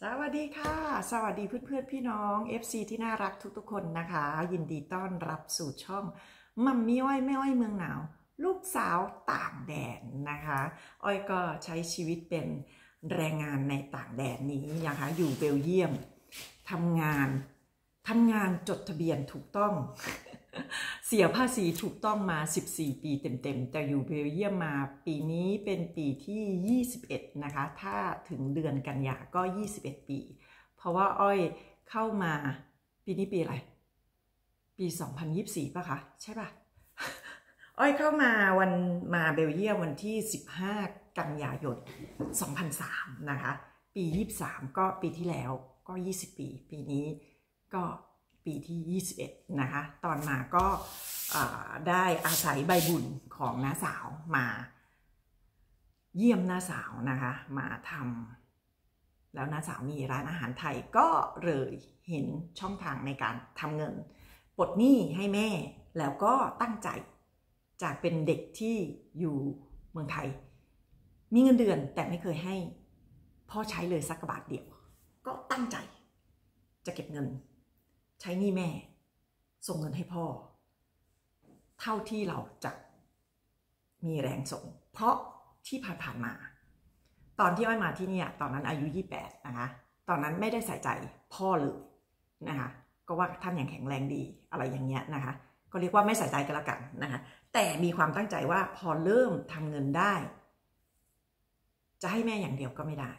สวัสดีค่ะ สวัสดีเพื่อนๆ พี่น้อง FC ที่น่ารักทุกๆ คนนะคะ ยินดีต้อนรับสู่ช่องมัมมี่อ้อยแม่อ้อยเมืองหนาว ลูกสาวต่างแดนนะคะ อ้อยก็ใช้ชีวิตเป็นแรงงานในต่างแดนนี้นะคะ อยู่เบลเยียมทำงานทำงานจดทะเบียนถูกต้อง เสียภาษีถูกต้องมา 14 ปีเต็มๆ แต่อยู่เบลเยียมมาปีนี้เป็นปีที่ 21 นะคะ ถ้าถึงเดือนกันยาก็ 21 ปี เพราะว่าอ้อยเข้ามาปีนี้ปีอะไร ปี 2024 ป่ะคะ ใช่ป่ะ อ้อยเข้ามาวันมาเบลเยียมวันที่ 15 กันยายน 2003 นะคะ ปี 23 ก็ปีที่แล้วก็ 20 ปี ปีนี้ก็ ปีที่ 21 นะคะ ตอนมาก็ได้อาศัยใบบุญของน้าสาวมาเยี่ยมน้าสาวนะคะ มาทำแล้วน้าสาวมีร้านอาหารไทยก็เลยเห็นช่องทางในการทำเงินปลดหนี้ให้แม่แล้วก็ตั้งใจจากเป็นเด็กที่อยู่เมืองไทย มีเงินเดือนแต่ไม่เคยให้พ่อใช้เลยสักบาทเดียว ก็ตั้งใจจะเก็บเงิน ใช้หนี้แม่ ส่งเงินให้พ่อ เท่าที่เราจะมีแรงส่ง เพราะที่ผ่านๆมา ตอนที่อ้อยมาที่นี่ตอนนั้นอายุ 28 นะคะ ตอนนั้นไม่ได้ใส่ใจพ่อเลยนะคะก็ว่าท่านอยังแข็งแรงดีอะไรอย่างเงี้ยนะคะ ก็เรียกว่าไม่ใส่ใจกันละกันนะคะ แต่มีความตั้งใจว่าพอเริ่มทำเงินได้ จะให้แม่อย่างเดียวก็ไม่ได้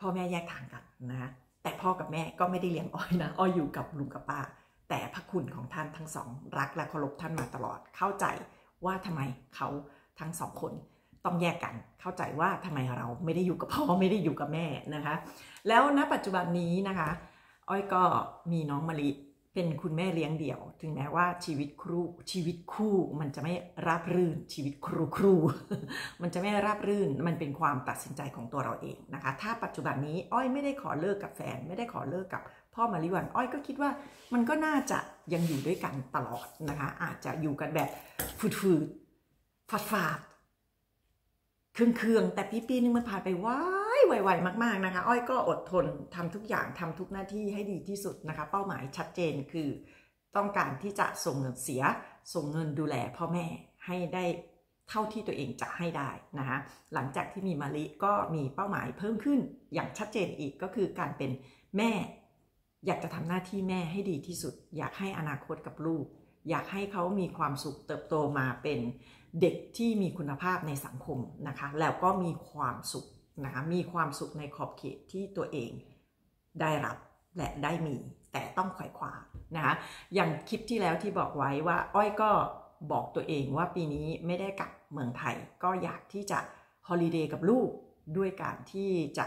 พ่อแม่แยกทางกันนะคะ แต่พ่อกับแม่ก็ไม่ได้เลี้ยงอ้อยนะ อ้อยอยู่กับลุงกับป้า แต่พระคุณของท่านทั้งสอง รักและเคารพท่านมาตลอด เข้าใจว่าทำไมเขาทั้งสองคนต้องแยกกัน เข้าใจว่าทำไมเราไม่ได้อยู่กับพ่อไม่ได้อยู่กับแม่นะคะ แล้วณปัจจุบันนี้นะคะ อ้อยก็มีน้องมะลิ เป็นคุณแม่เลี้ยงเดี่ยว ถึงแม้ว่าชีวิตครูชีวิตคู่มันจะไม่ราบรื่น ชีวิตครูครู มันจะไม่ราบรื่น มันเป็นความตัดสินใจของตัวเราเองนะคะ ถ้าปัจจุบันนี้อ้อยไม่ได้ขอเลิกกับแฟน ไม่ได้ขอเลิกกับพ่อมาริวัน อ้อยก็คิดว่ามันก็น่าจะยังอยู่ด้วยกันตลอดนะคะ อาจจะอยู่กันแบบฟืดๆฟาดๆ เครื่องๆแต่ปีปีนึงมันผ่านไปว้ายไวๆมาก ๆนะคะ อ้อยก็อดทนทำทุกอย่างทำทุกหน้าที่ให้ดีที่สุดนะคะ เป้าหมายชัดเจนคือ ต้องการที่จะส่งเงินเสีย ส่งเงินดูแลพ่อแม่ให้ได้เท่าที่ตัวเองจะให้ได้นะคะหลังจากที่มีมาลิก็มีเป้าหมายเพิ่มขึ้นอย่างชัดเจนอีกก็คือการเป็นแม่ อยากจะทำหน้าที่แม่ให้ดีที่สุด อยากให้อนาคตกับลูก อยากให้เขามีความสุขเติบโตมาเป็นเด็กที่มีคุณภาพในสังคมนะคะ แล้วก็มีความสุขนะคะ มีความสุขในขอบเขตที่ตัวเองได้รับและได้มี แต่ต้องขวายคว้านะคะอย่างคลิปที่แล้วที่บอกไว้ว่า อ้อยก็บอกตัวเองว่าปีนี้ไม่ได้กลับเมืองไทย ก็อยากที่จะฮอลิเดย์กับลูกด้วยการที่จะ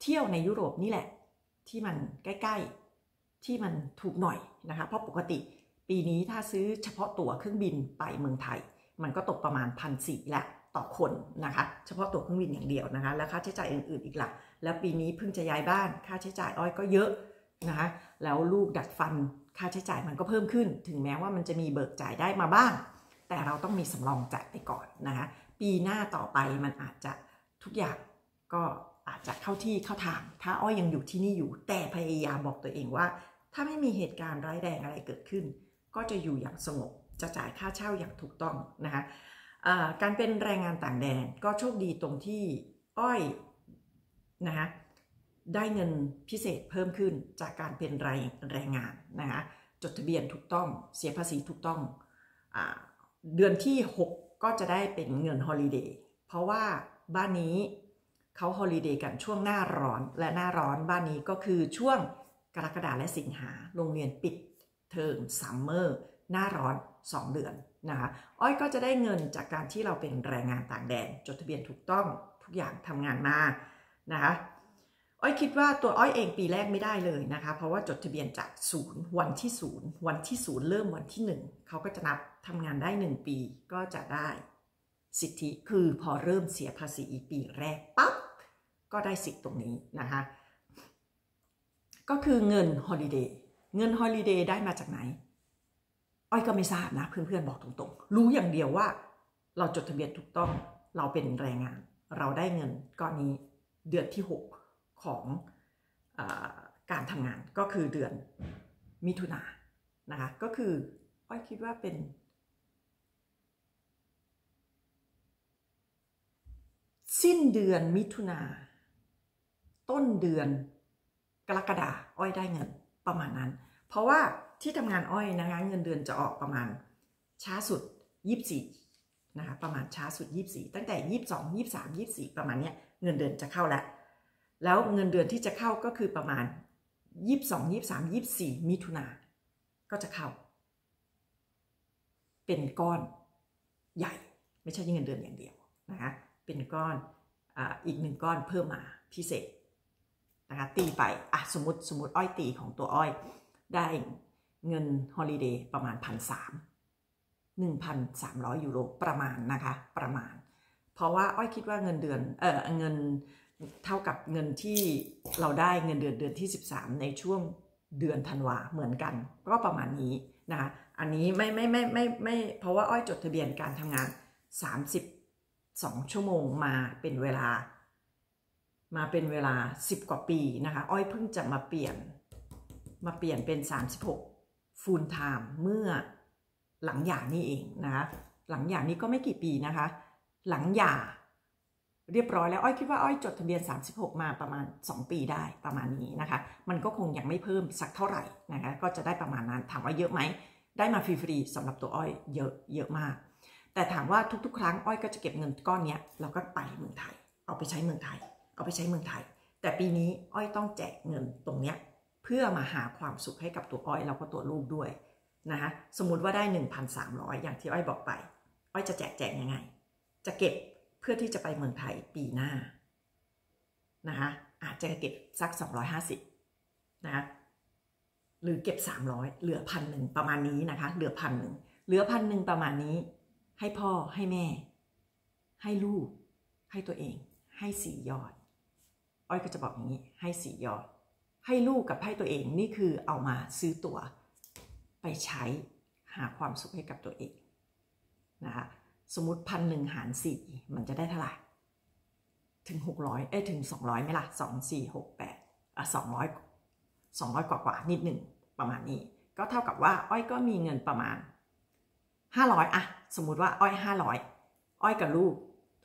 เที่ยวในยุโรปนี่แหละ ที่มันใกล้ ๆ ที่มันถูกหน่อยนะคะ เพราะปกติ ปีนี้ถ้าซื้อเฉพาะตั๋วเครื่องบินไปเมืองไทย มันก็ตกประมาณพันสี่ละต่อคนนะคะ เฉพาะตั๋วเครื่องบินอย่างเดียวนะคะ แล้วค่าใช้จ่ายอื่นๆอีกละแล้วปีนี้เพิ่งจะย้ายบ้าน ค่าใช้จ่ายอ้อยก็เยอะนะคะ แล้วลูกดัดฟันค่าใช้จ่ายมันก็เพิ่มขึ้น ถึงแม้ว่ามันจะมีเบิกจ่ายได้มาบ้าง แต่เราต้องมีสำรองจ่ายไปก่อนนะคะ ปีหน้าต่อไปมันอาจจะทุกอย่างก็อาจจะเข้าที่เข้าทาง ถ้าอ้อยยังอยู่ที่นี่อยู่ แต่พยายามบอกตัวเองว่า ถ้าไม่มีเหตุการณ์ร้ายแรงอะไรเกิดขึ้น ก็จะอยู่อย่างสงบ จะจ่ายค่าเช่าอย่างถูกต้องนะคะการเป็นแรงงานต่างแดนก็โชคดีตรงที่อ้อยนะคะได้เงินพิเศษเพิ่มขึ้นจากการเป็นแรงแรงงานนะคะจดทะเบียนถูกต้องเสียภาษีถูกต้องอเดือนที่ 6 ก็จะได้เป็นเงิน holiday เพราะว่าบ้านนี้เขา holiday กันช่วงหน้าร้อนและหน้าร้อนบ้านนี้ก็คือช่วงกรกฎาและสิงหาโรงเรียนปิด เทอม summerหน้าร้อน 2 เดือนนะคะอ้อยก็จะได้เงินจากการที่เราเป็นแรงงานต่างแดน จดทะเบียนถูกต้องทุกอย่างทำงานมานะคะอ้อยคิดว่าตัวอ้อยเองปีแรกไม่ได้เลยนะคะ เพราะว่าจดทะเบียนจากศูนย์วันที่ศูนย์วันที่ศูนย์เริ่มวันที่หนึ่งเขาก็จะนับทำงานได้หนึ่งปีก็จะได้สิทธิคือพอเริ่มเสียภาษีปีแรกปั๊บก็ได้สิทธิ์ตรงนี้นะคะ ก็คือเงินฮอลิ เงินฮอลิเดย์ได้มาจากไหน อ้อยก็ไม่ทราบนะเพื่อนๆบอกตรงๆ รู้อย่างเดียวว่า เราจดทะเบียนถูกต้องเราเป็นแรงงาน เราได้เงินก้อนนี้เดือนที่ 6 ของอการทำงานก็คือเดือนมิถุนานะคะก็คืออ้อยคิดว่าเป็น สิ้นเดือนมิถุนาต้นเดือนกรกฎาอ้อยได้เงิน ประมาณนั้น เพราะว่าที่ทำงานอ้อยนะคะเงินเดือนจะออกประมาณช้าสุด 24นะคะประมาณช้าสุด 24 ตั้งแต่ 22 23 24 ประมาณเนี้ยเงินเดือนจะเข้าแล้วแล้วเงินเดือนที่จะเข้าก็คือประมาณ 22 23 24 มิถุนาก็จะเข้า เป็นก้อนใหญ่ ไม่ใช่เงินเดือนอย่างเดียวนะคะเป็นก้อนออีกหนึ่งก้อนเพิ่มมาพิเศษ นะคะตีไปอะสมมติสมมติอ้อยตีของตัวอ้อย ได้เงินฮอลิเดย์ประมาณพันสามหนึ่งพันสามร้อยยูโรประมาณนะคะประมาณ เพราะว่าอ้อยคิดว่าเงินเดือนเออเงินเท่ากับเงินที่เราได้เงินเดือนเดือนที่ 13 ในช่วงเดือนธันวาเหมือนกัน ก็ประมาณนี้นะคะอันนี้ไม่ไม่ไม่ไม่ไม่เพราะว่าอ้อยจดทะเบียนการทำงาน 32 ชั่วโมงมาเป็นเวลา มาเป็นเวลา 10 กว่าปีนะคะ อ้อยเพิ่งจะมาเปลี่ยนมาเปลี่ยนเป็น 36ฟูลไทม์เมื่อหลังหย่านี่เองนะคะหลังหย่านี้ก็ไม่กี่ปีนะคะ หลังหย่าเรียบร้อยแล้วอ้อยคิดว่าอ้อยจดทะเบียน 36 มาประมาณ 2 ปีได้ประมาณนี้นะคะ มันก็คงยังไม่เพิ่มสักเท่าไหร่นะคะก็จะได้ประมาณนั้นถามว่าเยอะไหมได้มาฟรีๆสำหรับตัวอ้อยเยอะเยอะมาก แต่ถามว่าทุกๆ ครั้งอ้อยก็จะเก็บเงินก้อนนี้เราก็ไปเมืองไทย เอาไปใช้เมืองไทย เอาไปใช้เมืองไทย แต่ปีนี้อ้อยต้องแจกเงินตรงเนี้ยเพื่อมาหาความสุขให้กับตัวอ้อยแล้วก็ตัวลูกด้วยนะคะสมมุติว่าได้ 1,300 อย่างที่อ้อยบอกไป อ้อยจะแจกแจกยังไง จะเก็บเพื่อที่จะไปเมืองไทยปีหน้านะคะอาจจะเก็บสัก 250นะคะหรือเก็บ 300 เหลือพันหนึ่งประมาณนี้นะคะ เหลือพันหนึ่งเหลือพันหนึ่งประมาณนี้ ให้พ่อให้แม่ ให้ลูก ให้ตัวเอง ให้สี่ยอด อ้อยก็จะบอกอย่างนี้ให้สี่ยอด ให้ลูกกับให้ตัวเองนี่คือเอามาซื้อตัวไปใช้หาความสุขให้กับตัวเองนะคะสมมติพันหนึ่งหารสี่มันจะได้เท่าไหร่ถึงหกร้อยเอ้ถึงสองร้อยไหมล่ะสองสี่หกแปดอะสองร้อยสองร้อยกว่ากว่านิดหนึ่งประมาณนี้ ก็เท่ากับว่าอ้อยก็มีเงินประมาณห้าร้อยอะสมมติว่าอ้อยห้าร้อยอ้อยกับลูก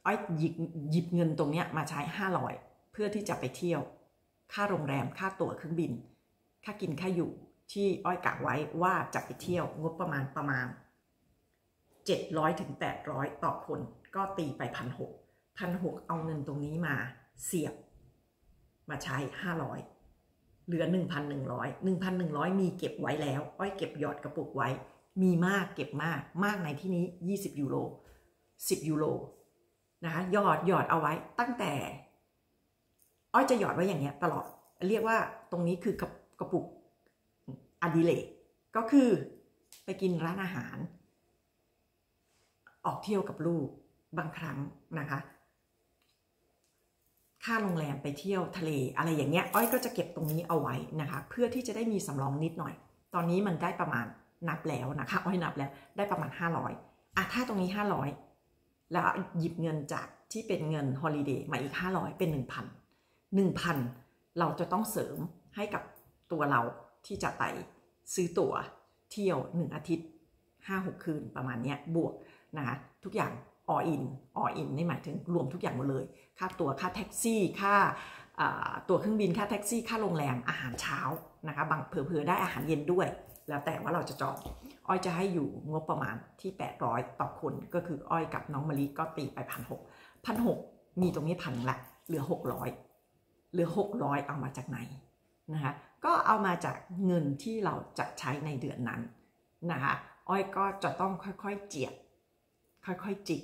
อ้อยหยิบหยิบเงินตรงเนี้ยมาใช้ห้าร้อย พื่อที่จะไปเที่ยว ค่าโรงแรม ค่าตั๋วเครื่องบิน ค่ากิน ค่าอยู่ ที่อ้อยกะไว้ว่าจะไปเที่ยวงบประมาณประมาณ 700ถึง800 ต่อคน ก็ตีไปพันหกพันหกเอาเงินตรงนี้มาเสียบ มาใช้ 500 เหลือ 1,100 1,100 มีเก็บไว้แล้ว อ้อยเก็บหยอดกระปุกไว้ มีมากเก็บมากมากในที่นี้ 20 ยูโร 10 ยูโรนะคะหยอดหยอดเอาไว้ตั้งแต่ อ้อยจะหยอดไว้อย่างเงี้ยตลอด เรียกว่าตรงนี้คือกระกระปุกอดิเลกก็คือไปกินร้านอาหาร ออกเที่ยวกับลูกบางครั้งนะคะ ค่าโรงแรมไปเที่ยวทะเลอะไรอย่างเงี้ย อ้อยก็จะเก็บตรงนี้เอาไว้นะคะ เพื่อที่จะได้มีสำรองนิดหน่อย ตอนนี้มันได้ประมาณนับแล้วนะคะ อ้อยนับแล้วได้ประมาณ 500อะถ้าตรงนี้ 500 แล้วหยิบเงินจากที่เป็นเงิน holiday มาอีก 500 เป็น 1,000 1,000 เราจะต้องเสริมให้กับตัวเราที่จะไปซื้อตั๋วเที่ยว 1 อาทิตย์ 5-6 คืนประมาณนี้บวกนะคะทุกอย่างออินออินนี่หมายถึงรวมทุกอย่างหมดเลย ค่าตั๋วค่าแท็กซี่ ค่าตั๋วเครื่องบิน ค่าแท็กซี่ ค่าโรงแรม อาหารเช้านะคะ บางเผื่อๆได้อาหารเย็นด้วย แล้วแต่ว่าเราจะจอง อ้อยจะให้อยู่งบประมาณที่ 800 ต่อคน ก็คืออ้อยกับน้องมะลิก็ตีไปพันหกพันหกมีตรงนี้พันละ เหลือ 600 หลือ 600 เอามาจากไหนนะคะก็เอามาจากเงินที่เราจะใช้ในเดือนนั้นนะคะอ้อยก็จะต้องค่อยๆเจียดค่อยๆจิก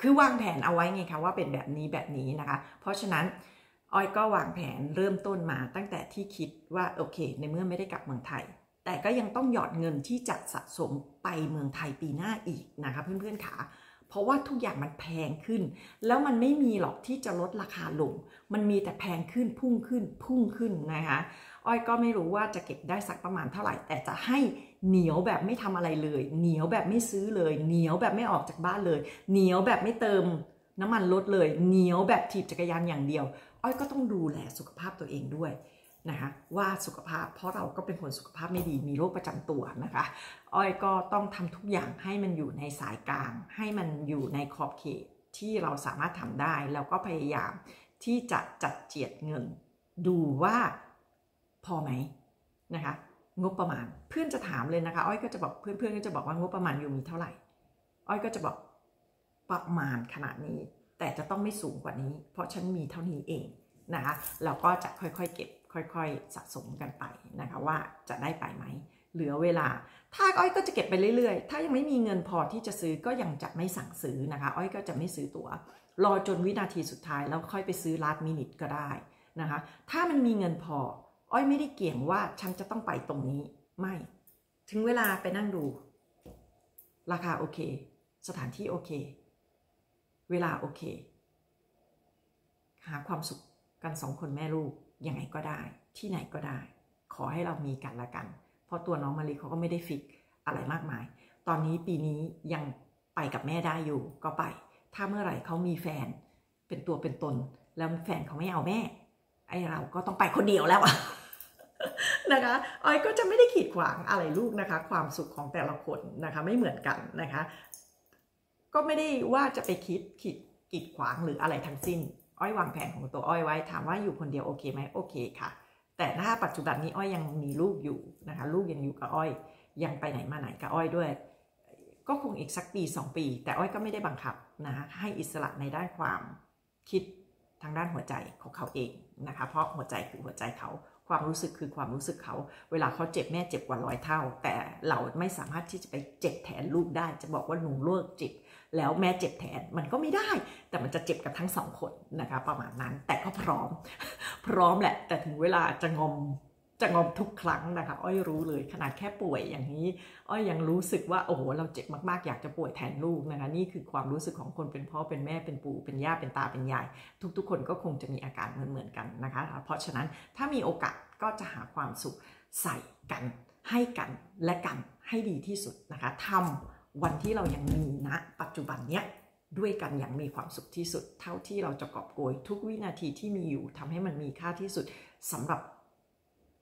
คือวางแผนเอาไว้ไงคะว่าเป็นแบบนี้แบบนี้นะคะ เพราะฉะนั้นอ้อยก็วางแผนเริ่มต้นมาตั้งแต่ที่คิดว่าโอเค ในเมื่อไม่ได้กลับเมืองไทย แต่ก็ยังต้องหยอดเงินที่จะสะสมไปเมืองไทยปีหน้าอีกนะคะเพื่อนๆขา เพราะว่าทุกอย่างมันแพงขึ้น แล้วมันไม่มีหรอกที่จะลดราคาลง มันมีแต่แพงขึ้นพุ่งขึ้นพุ่งขึ้นนะคะอ้อยก็ไม่รู้ว่าจะเก็บได้สักประมาณเท่าไหร่ แต่จะให้เหนียวแบบไม่ทำอะไรเลย เหนียวแบบไม่ซื้อเลย เหนียวแบบไม่ออกจากบ้านเลย เหนียวแบบไม่เติมน้ำมันลดเลย เหนียวแบบถีบจักรยานอย่างเดียว อ้อยก็ต้องดูแลสุขภาพตัวเองด้วย นะคะว่าสุขภาพเพราะเราก็เป็นคนสุขภาพไม่ดีมีโรคประจำตัวนะคะอ้อยก็ต้องทำทุกอย่างให้มันอยู่ในสายกลาง ให้มันอยู่ในขอบเขตที่เราสามารถทำได้ แล้วก็พยายามที่จะจัดเจียดเงิน ดูว่าพอไหมนะคะงบประมาณเพื่อนจะถามเลยนะคะอ้อยก็จะบอกเพื่อนๆก็จะบอกว่างบประมาณอยู่มีเท่าไหร่ อ้อยก็จะบอกประมาณขนาดนี้ แต่จะต้องไม่สูงกว่านี้ เพราะฉันมีเท่านี้เอง นะคะเราก็จะค่อยๆเก็บค่อยๆสะสมกันไปนะคะว่าจะได้ไปไหมเหลือเวลา ถ้าอ้อยก็จะเก็บไปเรื่อยๆ ถ้ายังไม่มีเงินพอที่จะซื้อก็ยังจะไม่สั่งซื้อนะคะอ้อยก็จะไม่ซื้อตัว๋ว รอจนวินาทีสุดท้ายแล้วค่อยไปซื้อลาดมินิทก็ได้นะคะถ้ามันมีเงินพอ อ้อยไม่ได้เกี่ยงว่าฉันจะต้องไปตรงนี้ไม่ ถึงเวลาไปนั่งดู ราคาโอเค สถานที่โอเค เวลาโอเค หาความสุข กันสองคนแม่ลูกยังไงก็ได้ ที่ไหนก็ได้ ขอให้เรามีกันละกัน เพราะตัวน้องมารีเขาก็ไม่ได้ฟิกอะไรมากมาย ตอนนี้ปีนี้ยังไปกับแม่ได้อยู่ก็ไป ถ้าเมื่อไหร่เขามีแฟน เป็นตัวเป็นตน แล้วแฟนเขาไม่เอาแม่ ไอเราก็ต้องไปคนเดียวแล้วนะคะออยก็จะไม่ได้ขีดขวางอะไรลูกนะคะ ความสุขของแต่ละคนนะคะไม่เหมือนกันนะคะ ก็ไม่ได้ว่าจะไปคิดขีดกีดขวางหรืออะไรทั้งสิ้น อ้อยวางแผนของตัวอ้อยไว้ ถามว่าอยู่คนเดียวโอเคไหมโอเคค่ะ แต่ถ้าปัจจุบันนี้อ้อยยังมีลูกอยู่นะคะ ลูกยังอยู่กับอ้อย ยังไปไหนมาไหนกับอ้อยด้วย ก็คงอีกสักปี 2 ปี แต่อ้อยก็ไม่ได้บังคับนะคะให้อิสระในด้านความคิดทางด้านหัวใจของเขาเองนะคะ เพราะหัวใจคือหัวใจเขา ความรู้สึกคือความรู้สึกเขา เวลาเขาเจ็บแม่เจ็บกว่าร้อยเท่า แต่เราไม่สามารถที่จะไปเจ็บแทนลูกได้ จะบอกว่าหนูเลิกเจ็บ แล้วแม่เจ็บแทนมันก็ไม่ได้ แต่มันจะเจ็บกับทั้งสองคนนะคะประมาณนั้นแต่ก็พร้อม พร้อมแหละ แต่ถึงเวลาจะงอมจะงอมทุกครั้งนะคะ อ้อยรู้เลยขนาดแค่ป่วยอย่างนี้ อ้อยยังรู้สึกว่าโอ้โหเราเจ็บมากๆ อยากจะป่วยแทนลูกนะคะ นี่คือความรู้สึกของคนเป็นพ่อเป็นแม่เป็นปู่เป็นย่าเป็นตาเป็นยาย ทุกๆ คนก็คงจะมีอาการเหมือนๆกันนะคะ เพราะฉะนั้นถ้ามีโอกาสก็จะหาความสุขใส่กัน ให้กันและกันให้ดีที่สุดนะคะทำ วันที่เรายังมีณนะปัจจุบันเนี้ยด้วยกันอย่างมีความสุขที่สุด เท่าที่เราจะกอบโกยทุกวินาทีที่มีอยู่ทำให้มันมีค่าที่สุดสำหรับ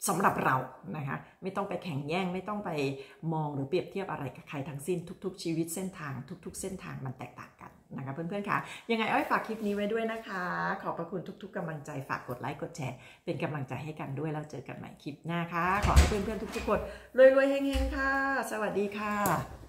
สำหรับเรานะคะไม่ต้องไปแข่งแย่งไม่ต้องไปมองหรือเปรียบเทียบอะไรกับใครทั้งสิ้นทุก ๆ ชีวิตเส้นทาง ทุก ๆ เส้นทางมันแตกต่างกันนะคะเพื่อนๆค่ะยังไงอ้อยฝากคลิปนี้ไว้ด้วยนะคะ ขอบพระคุณทุก ๆกำลังใจฝากกดไลค์กดแชร์เป็นกำลังใจให้กันด้วยแล้วเจอกันใหม่คลิปหน้าค่ะขอให้เพื่อนๆทุกๆคนรวยๆเฮงๆค่ะ สวัสดีค่ะ